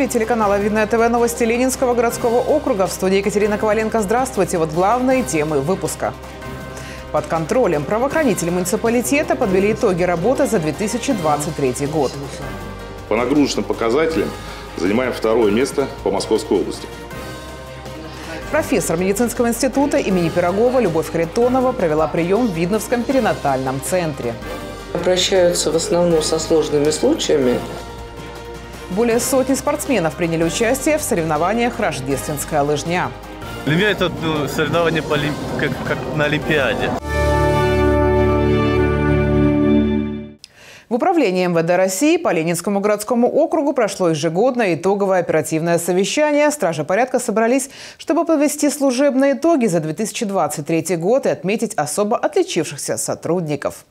эфире телеканала «Видное ТВ» новости Ленинского городского округа. В студии Екатерина Коваленко. Здравствуйте. Вот главные темы выпуска. Под контролем правоохранители муниципалитета подвели итоги работы за 2023 год. По нагрузочным показателям занимаем второе место по Московской области. Профессор медицинского института имени Пирогова Любовь Харитонова провела прием в Видновском перинатальном центре. Обращаются в основном со сложными случаями. Более сотни спортсменов приняли участие в соревнованиях «Рождественская лыжня». Для меня это ну, соревнование по, как, как на Олимпиаде. В управлении МВД России по Ленинскому городскому округу прошло ежегодное итоговое оперативное совещание. Стражи порядка собрались, чтобы подвести служебные итоги за 2023 год и отметить особо отличившихся сотрудников.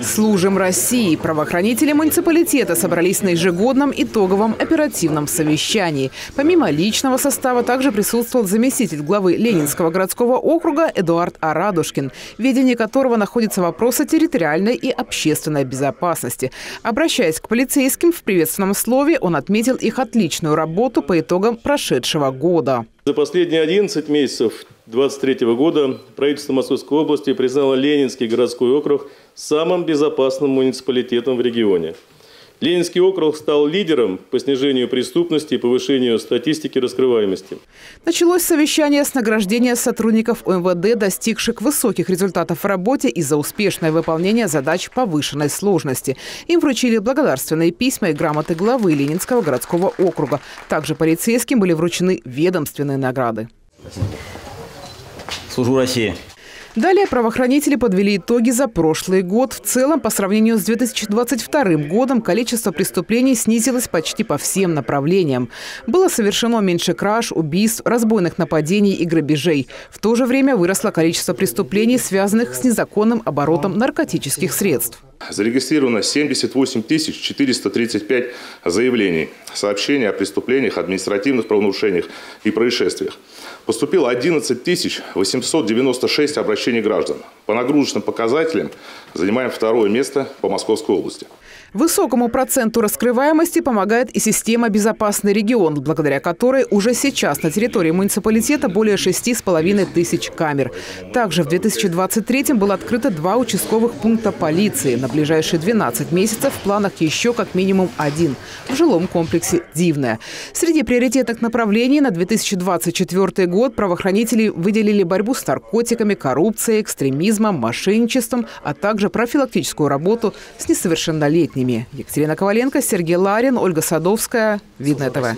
Служим России. Правоохранители муниципалитета собрались на ежегодном итоговом оперативном совещании. Помимо личного состава также присутствовал заместитель главы Ленинского городского округа Эдуард Арадушкин, в ведении которого находятся вопросы территориальной и общественной безопасности. Обращаясь к полицейским в приветственном слове, он отметил их отличную работу по итогам прошедшего года. За последние 11 месяцев 2023 года правительство Московской области признало Ленинский городской округ самым безопасным муниципалитетом в регионе. Ленинский округ стал лидером по снижению преступности и повышению статистики раскрываемости. Началось совещание с награждения сотрудников УМВД, достигших высоких результатов в работе и за успешное выполнение задач повышенной сложности. Им вручили благодарственные письма и грамоты главы Ленинского городского округа. Также полицейским были вручены ведомственные награды. Служу России. Далее правоохранители подвели итоги за прошлый год. В целом, по сравнению с 2022 годом, количество преступлений снизилось почти по всем направлениям. Было совершено меньше краж, убийств, разбойных нападений и грабежей. В то же время выросло количество преступлений, связанных с незаконным оборотом наркотических средств. Зарегистрировано 78 435 заявлений, сообщений о преступлениях, административных правонарушениях и происшествиях. Поступило 11 896 обращений граждан. По нагрузочным показателям занимаем второе место по Московской области. Высокому проценту раскрываемости помогает и система «Безопасный регион», благодаря которой уже сейчас на территории муниципалитета более 6,5 тысяч камер. Также в 2023 было открыто два участковых пункта полиции. На ближайшие 12 месяцев в планах еще как минимум один в жилом комплексе «Дивное». Среди приоритетных направлений на 2024 год правоохранители выделили борьбу с наркотиками, коррупцией, экстремизмом, мошенничеством, а также профилактическую работу с несовершеннолетними ними. Екатерина Коваленко, Сергей Ларин, Ольга Садовская. Видно ТВ.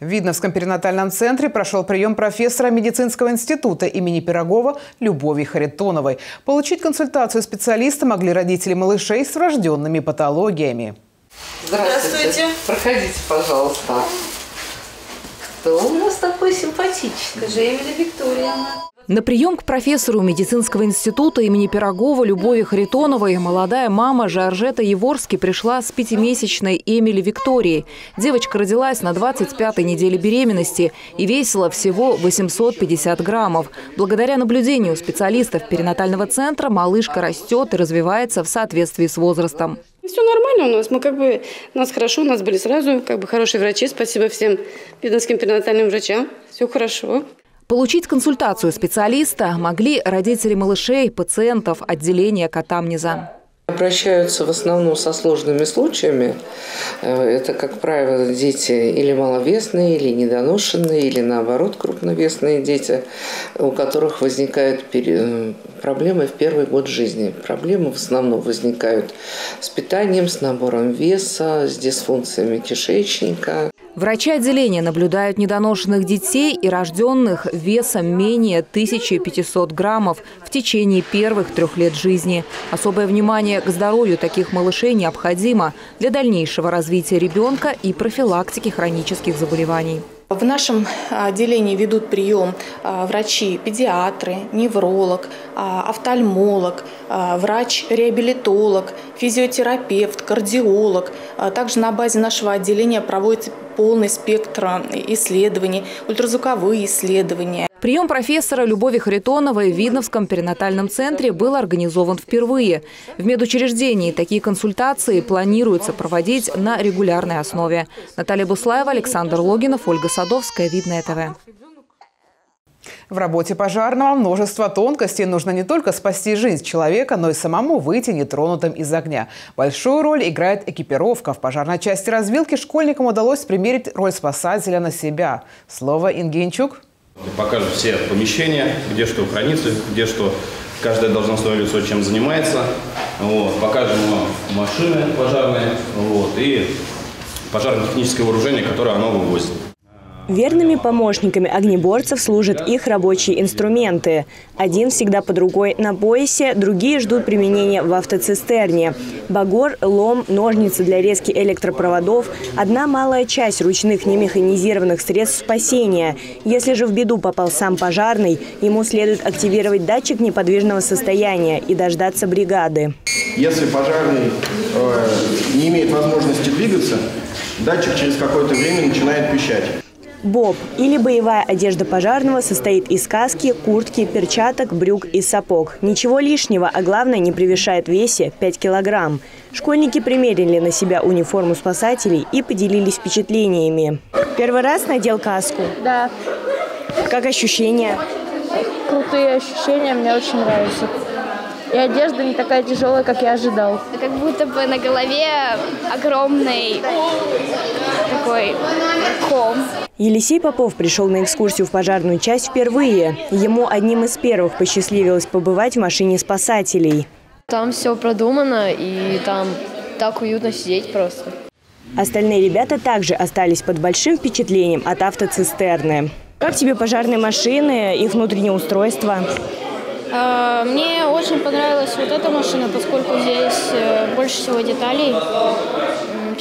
В Видновском перинатальном центре прошел прием профессора медицинского института имени Пирогова Любови Харитоновой. Получить консультацию специалиста могли родители малышей с врожденными патологиями. Здравствуйте. Здравствуйте. Проходите, пожалуйста. Кто у нас такой симпатичный? Скажи, Эмили Виктория. На прием к профессору медицинского института имени Пирогова Любови Харитоновой молодая мама Жоржета Еворски пришла с пятимесячной Эмили Викторией. Девочка родилась на 25-й неделе беременности и весила всего 850 граммов. Благодаря наблюдению специалистов перинатального центра малышка растет и развивается в соответствии с возрастом. Все нормально у нас. Мы как бы, нас хорошо, у нас были сразу как бы хорошие врачи. Спасибо всем педагогическим перинатальным врачам. Все хорошо. Получить консультацию специалиста могли родители малышей, пациентов отделения Катамниза. Обращаются в основном со сложными случаями. Э, это, как правило, дети или маловесные, или недоношенные, или наоборот крупновесные дети, у которых возникают э, проблемы в первый год жизни. Проблемы в основном возникают с питанием, с набором веса, с дисфункциями кишечника. Врачи отделения наблюдают недоношенных детей и рожденных весом менее 1500 граммов в течение первых трех лет жизни. Особое внимание к здоровью таких малышей необходимо для дальнейшего развития ребенка и профилактики хронических заболеваний. В нашем отделении ведут прием а, врачи-педиатры, невролог, а, офтальмолог, а, врач-реабилитолог, физиотерапевт, кардиолог. Также на базе нашего отделения проводится полный спектр исследований, ультразвуковые исследования. Прием профессора Любови Харитоновой в Видновском перинатальном центре был организован впервые. В медучреждении такие консультации планируется проводить на регулярной основе. Наталья Буслаева, Александр Логинов, Ольга Садовская, Видное ТВ. В работе пожарного множество тонкостей. Нужно не только спасти жизнь человека, но и самому выйти нетронутым из огня. Большую роль играет экипировка. В пожарной части развилки школьникам удалось примерить роль спасателя на себя. Слово Ингенчук. Покажут все помещения, где что хранится, где что каждое должностное лицо чем занимается. Вот. Покажем машины пожарные вот, и пожарно-техническое вооружение, которое оно вывозит. Верными помощниками огнеборцев служат их рабочие инструменты. Один всегда под рукой на поясе, другие ждут применения в автоцистерне. Багор, лом, ножницы для резки электропроводов – одна малая часть ручных немеханизированных средств спасения. Если же в беду попал сам пожарный, ему следует активировать датчик неподвижного состояния и дождаться бригады. Если пожарный э, не имеет возможности двигаться, датчик через какое-то время начинает пищать. Боб или боевая одежда пожарного состоит из каски, куртки, перчаток, брюк и сапог. Ничего лишнего, а главное не превышает весе 5 килограмм. Школьники примерили на себя униформу спасателей и поделились впечатлениями. Первый раз надел каску? Да. Как ощущения? Крутые ощущения, мне очень нравится. И одежда не такая тяжелая, как я ожидал. Как будто бы на голове огромный такой ком. Елисей Попов пришел на экскурсию в пожарную часть впервые. Ему одним из первых посчастливилось побывать в машине спасателей. Там все продумано, и там так уютно сидеть просто. Остальные ребята также остались под большим впечатлением от автоцистерны. Как тебе пожарные машины, их внутреннее устройство? А, мне очень понравилась вот эта машина, поскольку здесь э, больше всего деталей,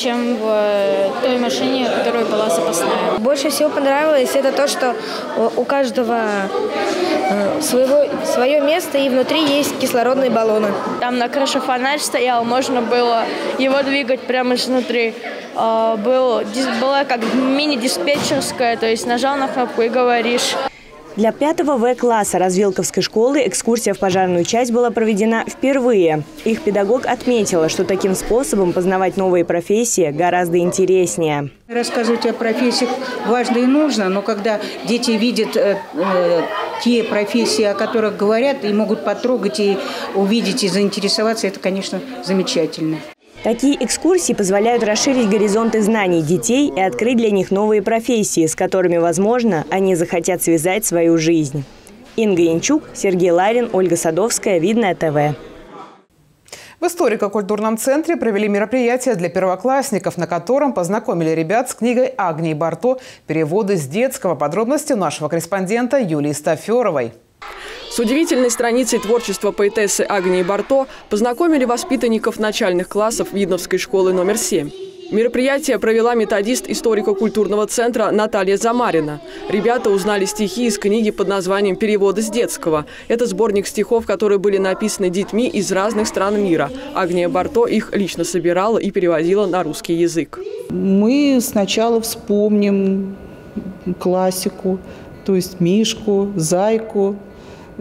чем в э, той машине, которая была запасная. Больше всего понравилось это то, что у каждого э, своего, свое место и внутри есть кислородные баллоны. Там на крыше фонарь стоял, можно было его двигать прямо изнутри. А, был, была как мини-диспетчерская, то есть нажал на кнопку и говоришь. Для пятого В-класса развилковской школы экскурсия в пожарную часть была проведена впервые. Их педагог отметила, что таким способом познавать новые профессии гораздо интереснее. Рассказывать о профессиях важно и нужно, но когда дети видят э, э, те профессии, о которых говорят, и могут потрогать, и увидеть, и заинтересоваться, это, конечно, замечательно. Такие экскурсии позволяют расширить горизонты знаний детей и открыть для них новые профессии, с которыми, возможно, они захотят связать свою жизнь. Инга Янчук, Сергей Ларин, Ольга Садовская, Видное ТВ. В историко-культурном центре провели мероприятие для первоклассников, на котором познакомили ребят с книгой Агнии Барто «Переводы с детского». Подробности нашего корреспондента Юлии Стаферовой. С удивительной страницей творчества поэтессы Агнии Барто познакомили воспитанников начальных классов Видновской школы номер 7. Мероприятие провела методист историко-культурного центра Наталья Замарина. Ребята узнали стихи из книги под названием «Переводы с детского». Это сборник стихов, которые были написаны детьми из разных стран мира. Агния Барто их лично собирала и переводила на русский язык. Мы сначала вспомним классику, то есть Мишку, Зайку,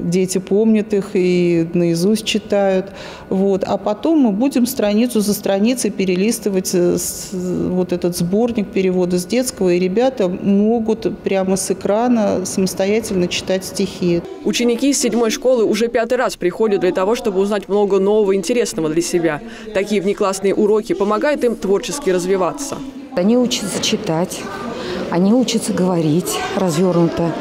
дети помнят их и наизусть читают. Вот. А потом мы будем страницу за страницей перелистывать э, вот этот сборник перевода с детского, и ребята могут прямо с экрана самостоятельно читать стихи. Ученики из седьмой школы уже пятый раз приходят для того, чтобы узнать много нового интересного для себя. Такие внеклассные уроки помогают им творчески развиваться. Они учатся читать, они учатся говорить развернуто,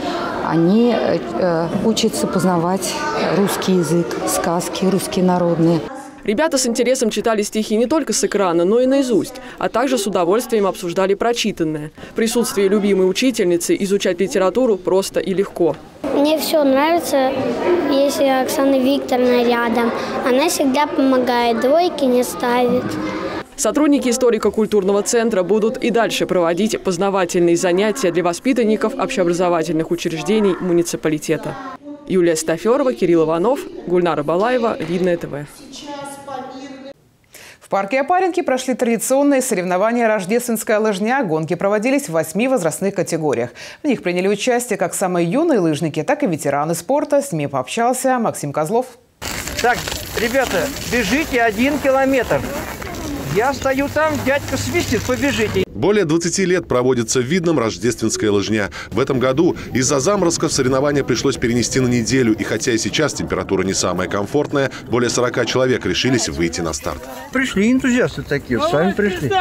они э, э, учатся познавать русский язык, сказки русские народные. Ребята с интересом читали стихи не только с экрана, но и наизусть, а также с удовольствием обсуждали прочитанное. В присутствии любимой учительницы изучать литературу просто и легко. Мне все нравится, если Оксана Викторовна рядом. Она всегда помогает, двойки не ставит. Сотрудники историко-культурного центра будут и дальше проводить познавательные занятия для воспитанников общеобразовательных учреждений муниципалитета. Юлия Стаферова, Кирилл Иванов, Гульнара Балаева, Видное ТВ. В парке Опаренки прошли традиционные соревнования «Рождественская лыжня». Гонки проводились в восьми возрастных категориях. В них приняли участие как самые юные лыжники, так и ветераны спорта. С ними пообщался Максим Козлов. Так, ребята, бежите один километр. Я стою там, дядька свистит, побежите. Более 20 лет проводится в Видном рождественская лыжня. В этом году из-за заморозков соревнования пришлось перенести на неделю. И хотя и сейчас температура не самая комфортная, более 40 человек решились выйти на старт. Пришли энтузиасты такие, сами пришли.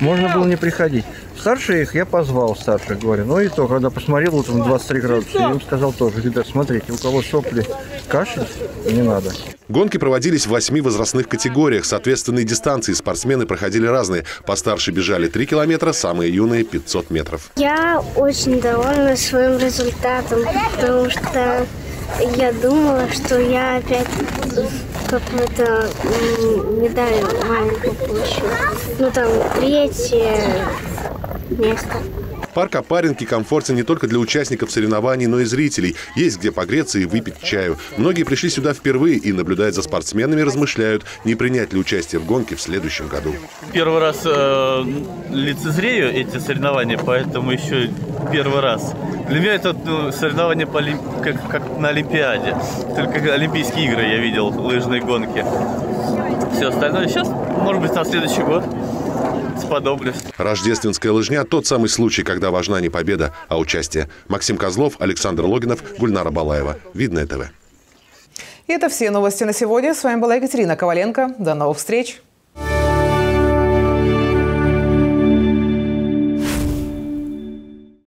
Можно было не приходить. Старшие их я позвал, старших, говорю. Ну и то, когда посмотрел, вот утром 23 градуса, я им сказал тоже, ребят, смотрите, у кого сопли, кашель, не надо. Гонки проводились в восьми возрастных категориях. Соответственные дистанции спортсмены проходили разные. Постарше бежали 3 километра, самые юные – 500 метров. Я очень довольна своим результатом, потому что я думала, что я опять какую-то медаль маленькую получу. Ну там третье место. Парк Опаренки комфортен не только для участников соревнований, но и зрителей. Есть где погреться и выпить чаю. Многие пришли сюда впервые и, наблюдая за спортсменами, размышляют, не принять ли участие в гонке в следующем году. Первый раз э, лицезрею эти соревнования, поэтому еще первый раз. Для меня это ну, соревнование по, как, как на Олимпиаде. Только Олимпийские игры я видел, лыжные гонки. Все остальное сейчас, может быть, на следующий год сподоблюсь. Рождественская лыжня – тот самый случай, когда важна не победа, а участие. Максим Козлов, Александр Логинов, Гульнара Балаева. Видное ТВ. И это все новости на сегодня. С вами была Екатерина Коваленко. До новых встреч.